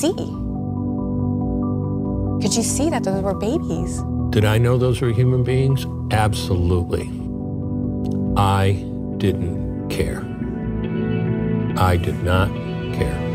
see? Could you see that those were babies? Did I know those were human beings? Absolutely. I didn't care. I did not care.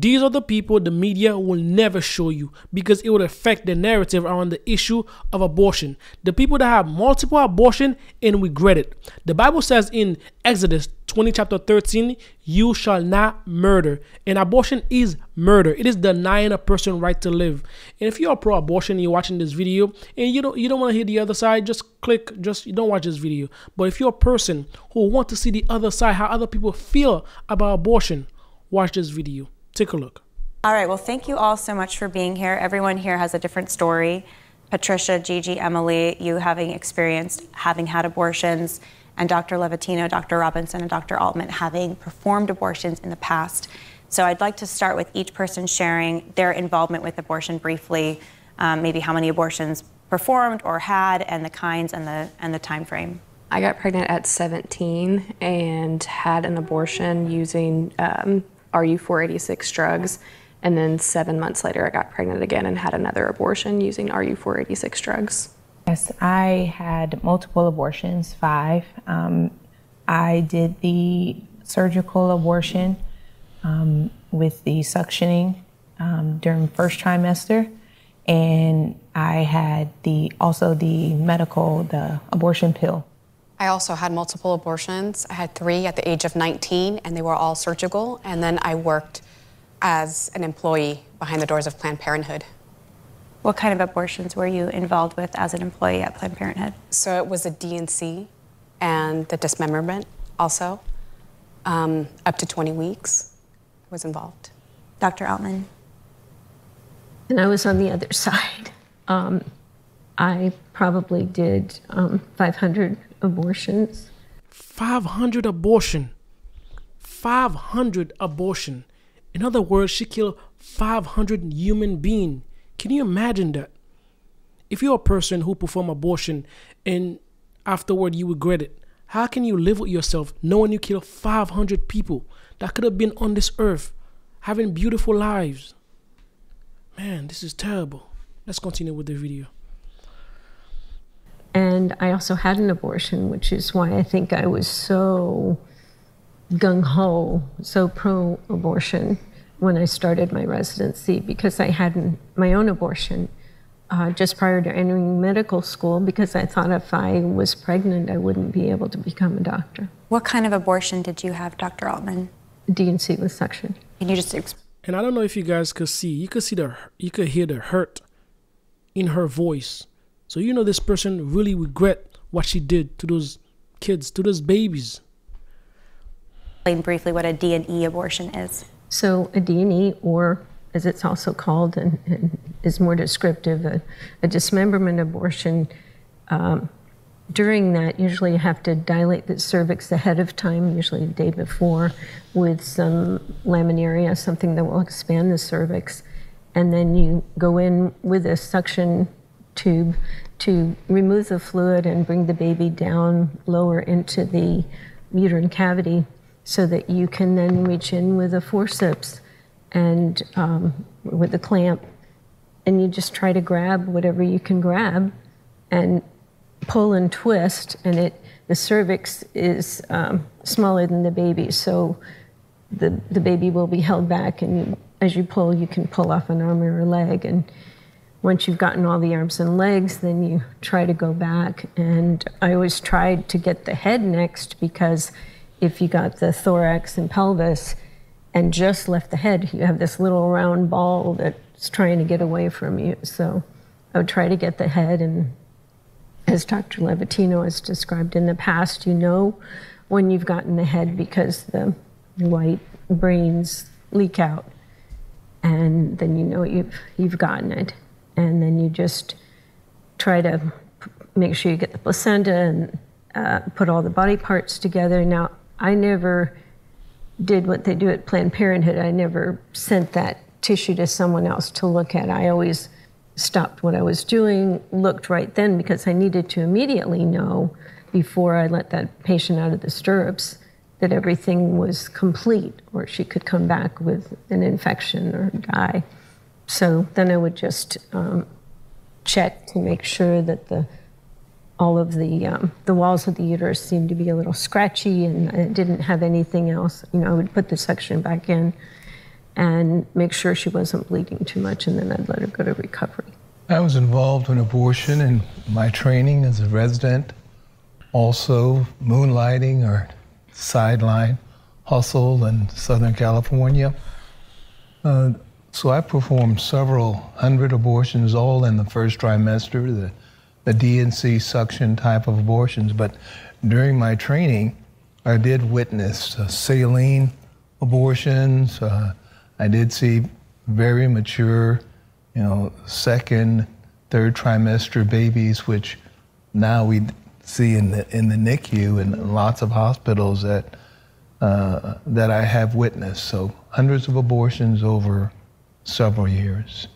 These are the people the media will never show you because it would affect the narrative around the issue of abortion. The people that have multiple abortion and regret it. The Bible says in Exodus 20 chapter 13, you shall not murder. And abortion is murder. It is denying a person right to live. And if you're pro abortion you're watching this video and you don't you don't want to hear the other side, just click just you don't watch this video. But if you're a person who want to see the other side, how other people feel about abortion, watch this video. Take a look. All right, well, thank you all so much for being here. Everyone here has a different story. Patricia, Gigi, Emily, you having experienced having had abortions, and Dr. Levatino, Dr. Robinson, and Dr. Aultman having performed abortions in the past. So I'd like to start with each person sharing their involvement with abortion briefly, um, maybe how many abortions performed or had, and the kinds and the and the time frame. I got pregnant at 17 and had an abortion using um, RU486 drugs. And then seven months later, I got pregnant again and had another abortion using RU486 drugs. Yes, I had multiple abortions, five. Um, I did the surgical abortion um, with the suctioning um, during first trimester, and I had the also the medical the abortion pill. I also had multiple abortions. I had three at the age of 19, and they were all surgical. And then I worked as an employee behind the doors of Planned Parenthood. What kind of abortions were you involved with as an employee at Planned Parenthood? So it was a D&C and the dismemberment also. Um, up to 20 weeks was involved. Dr. Aultman? And I was on the other side. Um, I probably did um, 500 abortions. 500 abortion. 500 abortion. In other words, she killed 500 human beings. Can you imagine that? If you're a person who perform abortion and afterward you regret it, how can you live with yourself knowing you killed 500 people that could have been on this earth having beautiful lives? Man, this is terrible. Let's continue with the video. And I also had an abortion, which is why I think I was so gung ho, so pro abortion when I started my residency because I had my own abortion uh, just prior to entering medical school because I thought if I was pregnant, I wouldn't be able to become a doctor. What kind of abortion did you have, Dr. Aultman? D&C with suction. Can you just and I don't know if you guys could see, you could see the, you could hear the hurt in her voice so you know this person really regret what she did to those kids, to those babies. Explain briefly what a D&E abortion is. So a D&E, or as it's also called and, and is more descriptive, a, a dismemberment abortion. Um, during that, usually you have to dilate the cervix ahead of time, usually the day before, with some laminaria, something that will expand the cervix. And then you go in with a suction tube to remove the fluid and bring the baby down lower into the uterine cavity so that you can then reach in with a forceps and um, with a clamp. And you just try to grab whatever you can grab and pull and twist and it the cervix is um, smaller than the baby. So the, the baby will be held back and you, as you pull you can pull off an arm or a leg and once you've gotten all the arms and legs, then you try to go back. And I always tried to get the head next because if you got the thorax and pelvis and just left the head, you have this little round ball that's trying to get away from you. So I would try to get the head. And as Dr. Levatino has described in the past, you know when you've gotten the head because the white brains leak out. And then you know you've, you've gotten it and then you just try to make sure you get the placenta and uh, put all the body parts together. Now, I never did what they do at Planned Parenthood. I never sent that tissue to someone else to look at. I always stopped what I was doing, looked right then because I needed to immediately know before I let that patient out of the stirrups that everything was complete or she could come back with an infection or die. So then I would just um, check to make sure that the all of the um, the walls of the uterus seemed to be a little scratchy and it didn't have anything else. You know, I would put the suction back in and make sure she wasn't bleeding too much, and then I'd let her go to recovery. I was involved in abortion in my training as a resident, also moonlighting or sideline hustle in Southern California. Uh, so I performed several hundred abortions, all in the first trimester, the, the D&C suction type of abortions. But during my training, I did witness uh, saline abortions. Uh, I did see very mature, you know, second, third trimester babies, which now we see in the in the NICU and lots of hospitals that uh, that I have witnessed. So hundreds of abortions over several years.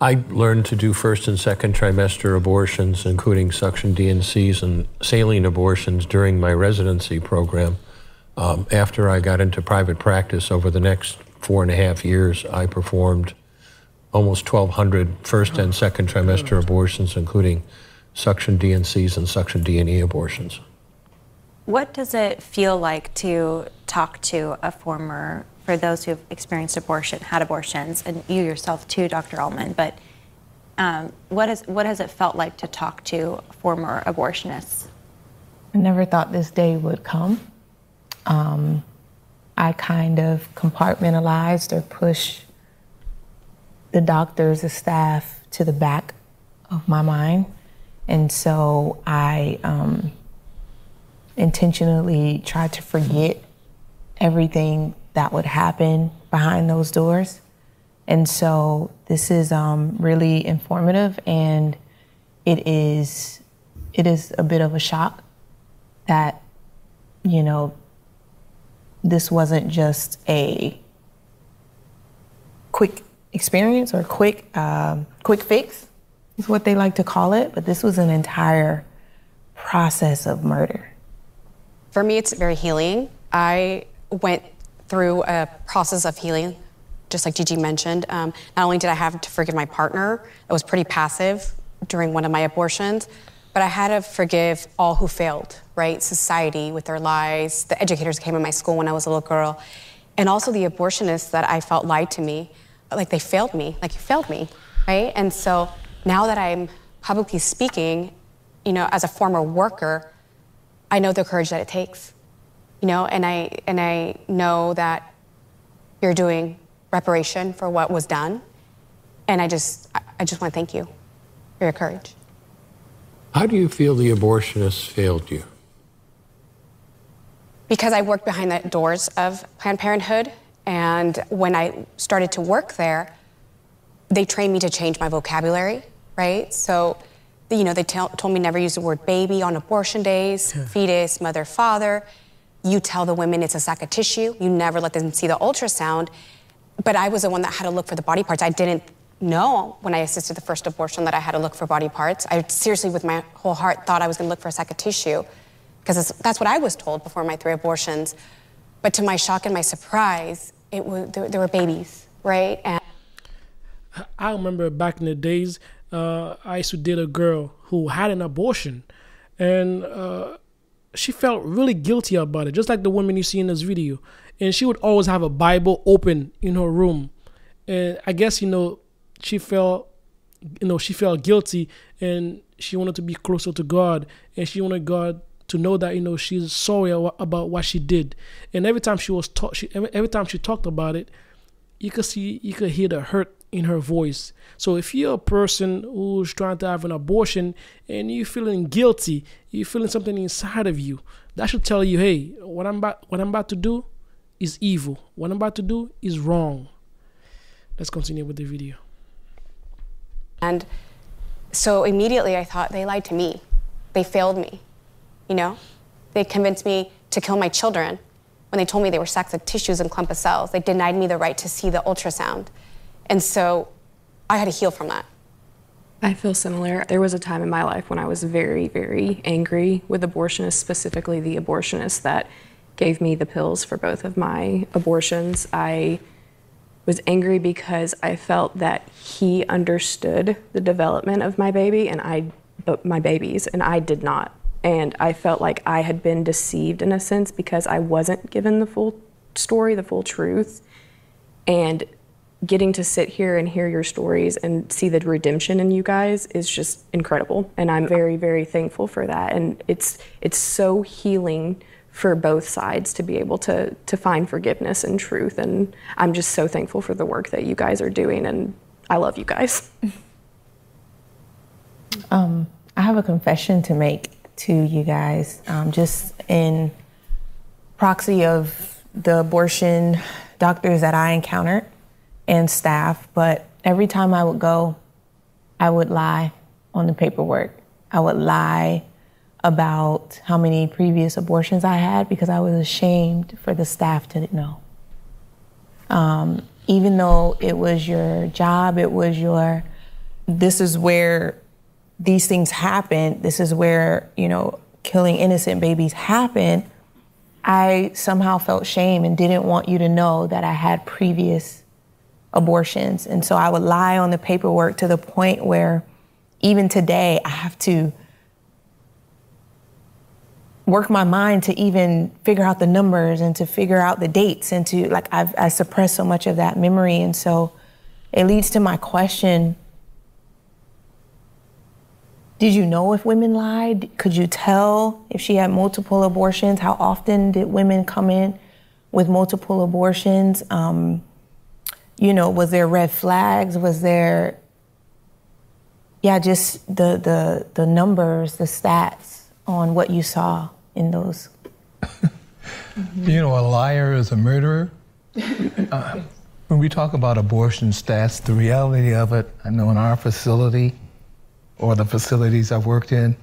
I learned to do first and second trimester abortions, including suction D&Cs and saline abortions during my residency program. Um, after I got into private practice over the next four and a half years, I performed almost 1,200 first and second trimester abortions, including suction D&Cs and suction D&E abortions. What does it feel like to talk to a former, for those who have experienced abortion, had abortions, and you yourself too, Dr. Aultman, but um, what, is, what has it felt like to talk to former abortionists? I never thought this day would come. Um, I kind of compartmentalized or pushed the doctors, the staff to the back of my mind. And so I um, intentionally tried to forget everything that would happen behind those doors. And so this is um, really informative and it is it is a bit of a shock that you know this wasn't just a quick experience or quick um, quick fix is what they like to call it but this was an entire process of murder For me, it's very healing. I went through a process of healing, just like Gigi mentioned. Um, not only did I have to forgive my partner, I was pretty passive during one of my abortions, but I had to forgive all who failed, right? Society with their lies, the educators came in my school when I was a little girl, and also the abortionists that I felt lied to me. Like they failed me, like you failed me, right? And so now that I'm publicly speaking, you know, as a former worker, I know the courage that it takes, you know, and I and I know that you're doing reparation for what was done, and I just I- I just want to thank you for your courage. How do you feel the abortionists failed you? because I worked behind the doors of Planned Parenthood, and when I started to work there, they trained me to change my vocabulary, right? So, you know, they tell, told me never use the word baby on abortion days, fetus, mother, father. You tell the women it's a sack of tissue. You never let them see the ultrasound. But I was the one that had to look for the body parts. I didn't know when I assisted the first abortion that I had to look for body parts. I seriously, with my whole heart, thought I was going to look for a sack of tissue because that's what I was told before my three abortions. But to my shock and my surprise, it was, there, there were babies, right? And I remember back in the days, uh, I used to date a girl who had an abortion, and uh, she felt really guilty about it, just like the woman you see in this video. And she would always have a Bible open in her room, and I guess you know she felt, you know, she felt guilty, and she wanted to be closer to God, and she wanted God to know that you know she's sorry about what she did. And every time she was taught, she every, every time she talked about it, you could see, you could hear the hurt in her voice. So if you're a person who's trying to have an abortion and you're feeling guilty, you're feeling something inside of you, that should tell you, hey, what I'm about, what I'm about to do is evil. What I'm about to do is wrong. Let's continue with the video. And so immediately I thought they lied to me. They failed me. You know? They convinced me to kill my children when they told me they were sacks of tissues and clump of cells. They denied me the right to see the ultrasound. And so I had to heal from that. I feel similar. There was a time in my life when I was very, very angry with abortionists, specifically the abortionist that gave me the pills for both of my abortions. I was angry because I felt that he understood the development of my baby and I but my babies and I did not. And I felt like I had been deceived in a sense because I wasn't given the full story, the full truth. And getting to sit here and hear your stories and see the redemption in you guys is just incredible. And I'm very, very thankful for that. And it's it's so healing for both sides to be able to to find forgiveness and truth. And I'm just so thankful for the work that you guys are doing and I love you guys. Um, I have a confession to make to you guys, um, just in proxy of the abortion doctors that I encountered and staff. But every time I would go, I would lie on the paperwork. I would lie about how many previous abortions I had because I was ashamed for the staff to know. Um, even though it was your job, it was your, this is where these things happen, this is where, you know, killing innocent babies happen, I somehow felt shame and didn't want you to know that I had previous abortions. And so I would lie on the paperwork to the point where even today I have to work my mind to even figure out the numbers and to figure out the dates and to like I've I suppressed so much of that memory and so it leads to my question did you know if women lied? Could you tell if she had multiple abortions? How often did women come in with multiple abortions? Um, you know, was there red flags? Was there, yeah, just the the the numbers, the stats on what you saw in those? You know, a liar is a murderer. uh, when we talk about abortion stats, the reality of it, I know in our facility or the facilities I've worked in,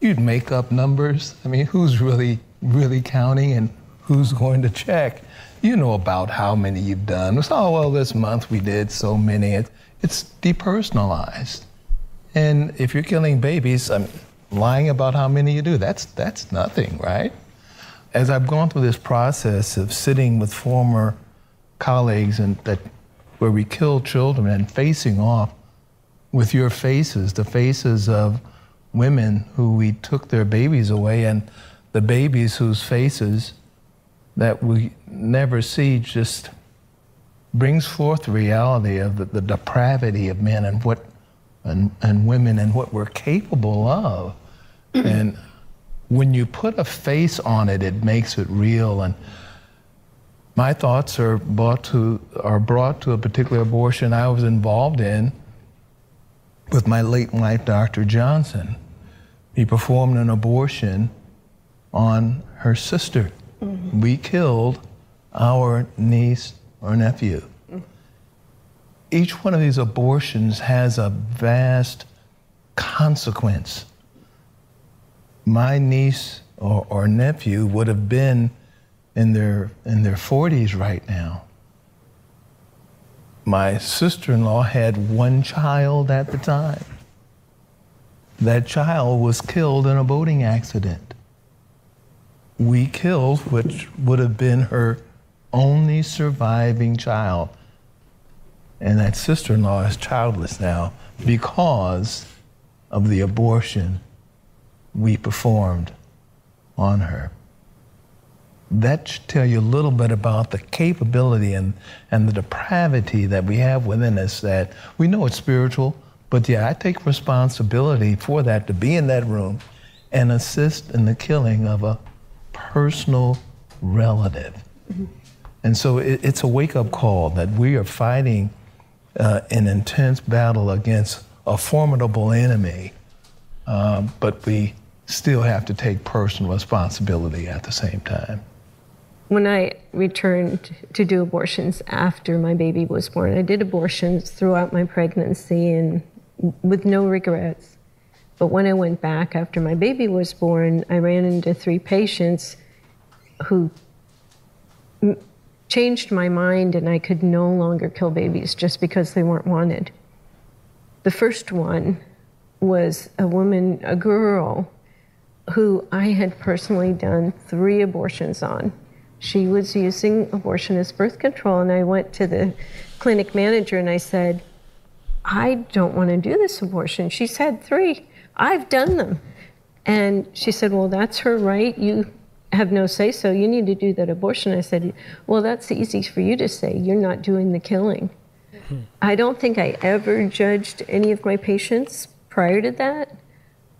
you'd make up numbers. I mean, who's really, really counting and who's going to check? You know about how many you've done. It's, oh, well, this month we did so many. It, it's depersonalized. And if you're killing babies, I'm lying about how many you do. That's, that's nothing, right? As I've gone through this process of sitting with former colleagues and that where we kill children and facing off with your faces, the faces of women who we took their babies away, and the babies whose faces that we never see just brings forth the reality of the, the depravity of men and what and, and women and what we're capable of. and when you put a face on it, it makes it real. And my thoughts are brought to are brought to a particular abortion I was involved in with my late wife, Dr. Johnson. He performed an abortion on her sister. Mm-hmm. We killed our niece or nephew. Mm-hmm. Each one of these abortions has a vast consequence. My niece or, or nephew would have been in their, in their 40s right now my sister in law had one child at the time. That child was killed in a boating accident. We killed, which would have been her only surviving child. And that sister in law is childless now because of the abortion we performed on her that should tell you a little bit about the capability and, and the depravity that we have within us that we know it's spiritual, but yeah, I take responsibility for that to be in that room and assist in the killing of a personal relative. And so it, it's a wake up call that we are fighting uh, an intense battle against a formidable enemy, uh, but we still have to take personal responsibility at the same time when I returned to do abortions after my baby was born, I did abortions throughout my pregnancy and with no regrets. But when I went back after my baby was born, I ran into three patients who changed my mind, and I could no longer kill babies just because they weren't wanted. The first one was a woman, a girl, who I had personally done three abortions on she was using abortion as birth control. And I went to the clinic manager and I said, I don't want to do this abortion. She's had three. I've done them. And she said, Well, that's her right. You have no say so. You need to do that abortion. I said, Well, that's easy for you to say. You're not doing the killing. I don't think I ever judged any of my patients prior to that.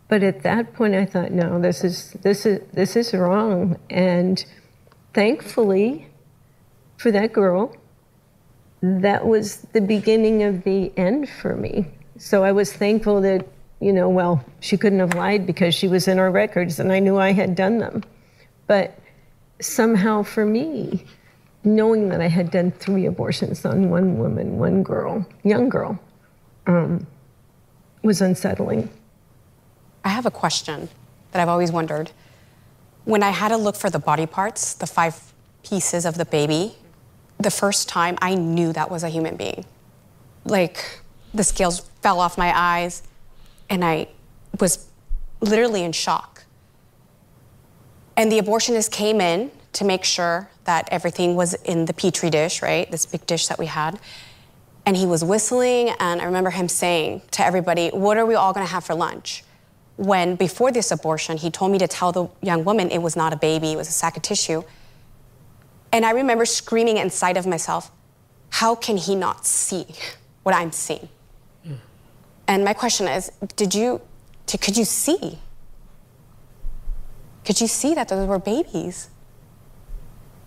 But at that point, I thought, no, this is this is this is wrong. And thankfully, for that girl, that was the beginning of the end for me. So I was thankful that you know, well, she couldn't have lied because she was in our records, and I knew I had done them. But somehow, for me, knowing that I had done three abortions on one woman, one girl, young girl, um, was unsettling. I have a question that I've always wondered. When I had to look for the body parts, the five pieces of the baby, the first time I knew that was a human being. Like the scales fell off my eyes, and I was literally in shock. And the abortionist came in to make sure that everything was in the petri dish, right? This big dish that we had. And he was whistling, and I remember him saying to everybody, What are we all gonna have for lunch? When before this abortion, he told me to tell the young woman it was not a baby, it was a sack of tissue. And I remember screaming inside of myself, How can he not see what I'm seeing? And my question is, did you, could you see? Could you see that those were babies?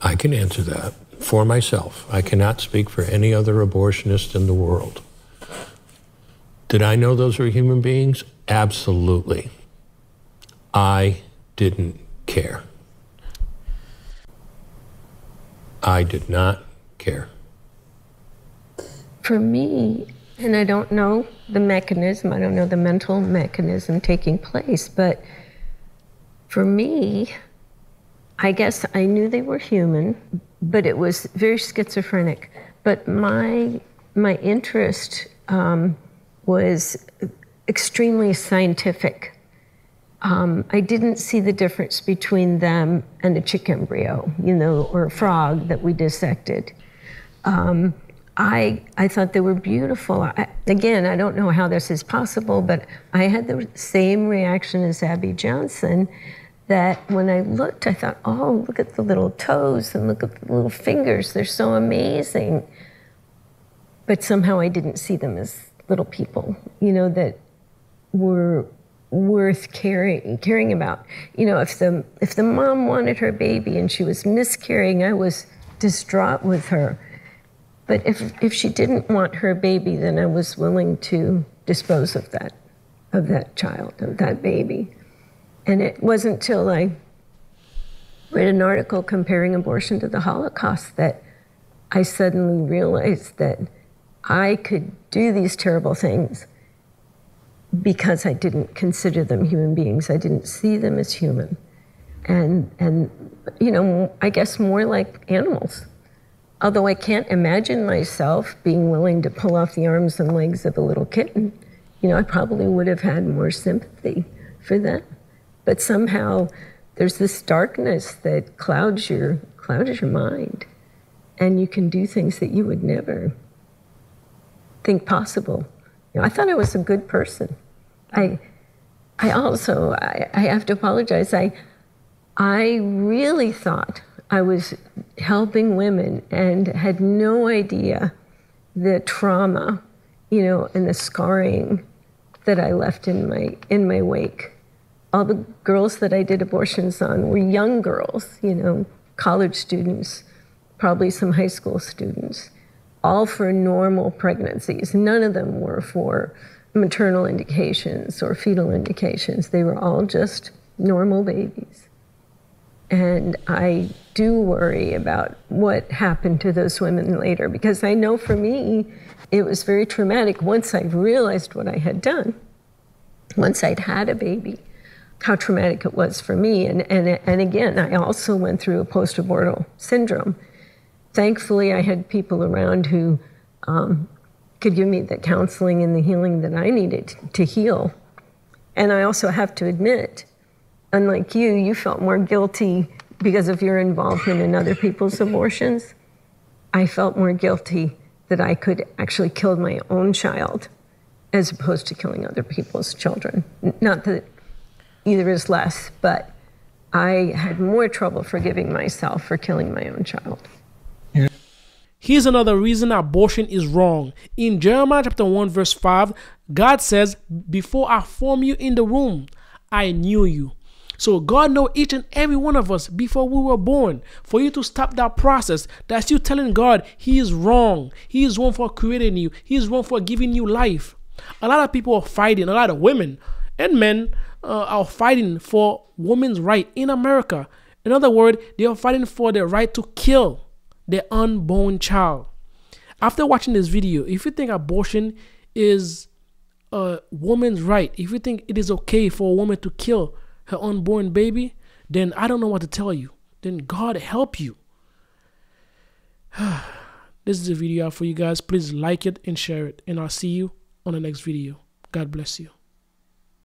I can answer that for myself. I cannot speak for any other abortionist in the world. Did I know those were human beings? Absolutely. I didn't care. I did not care. For me, and I don't know the mechanism, I don't know the mental mechanism taking place, but for me, I guess I knew they were human, but it was very schizophrenic. But my my interest um, was extremely scientific. Um, I didn't see the difference between them and a chick embryo, you know, or a frog that we dissected. Um, I, I thought they were beautiful. I, again, I don't know how this is possible, but I had the same reaction as Abby Johnson that when I looked, I thought, oh, look at the little toes and look at the little fingers. They're so amazing. But somehow I didn't see them as little people, you know, that were worth caring caring about. You know, if the if the mom wanted her baby and she was miscarrying, I was distraught with her. But if if she didn't want her baby, then I was willing to dispose of that of that child, of that baby. And it wasn't until I read an article comparing abortion to the Holocaust that I suddenly realized that I could do these terrible things because I didn't consider them human beings. I didn't see them as human. And, and you know, I guess more like animals. Although I can't imagine myself being willing to pull off the arms and legs of a little kitten, you know, I probably would have had more sympathy for them. But somehow there's this darkness that clouds your clouds your mind, and you can do things that you would never think possible. You know, I thought I was a good person. I, I also I, I have to apologize. I, I really thought I was helping women and had no idea the trauma, you know, and the scarring that I left in my in my wake all the girls that I did abortions on were young girls, you know, college students, probably some high school students, all for normal pregnancies. None of them were for maternal indications or fetal indications. They were all just normal babies. And I do worry about what happened to those women later because I know for me, it was very traumatic once I realized what I had done, once I'd had a baby how traumatic it was for me. And, and, and again, I also went through a post abortal syndrome. Thankfully, I had people around who um, could give me the counseling and the healing that I needed to heal. And I also have to admit, unlike you, you felt more guilty because of your involvement in other people's abortions, I felt more guilty that I could actually kill my own child as opposed to killing other people's children. Not that either is less, but I had more trouble forgiving myself for killing my own child. Here's another reason abortion is wrong. In Jeremiah chapter 1 verse 5, God says, "Before I formed you in the womb, I knew you." So God know each and every one of us before we were born. For you to stop that process, that's you telling God He is wrong. He is wrong for creating you. He is wrong for giving you life. A lot of people are fighting. A lot of women and men uh, are fighting for women's right in America. In other words, they are fighting for the right to kill their unborn child. After watching this video, if you think abortion is a woman's right, if you think it is okay for a woman to kill her unborn baby, then I don't know what to tell you. Then God help you. this is a video for you guys. Please like it and share it. And I'll see you on the next video. God bless you.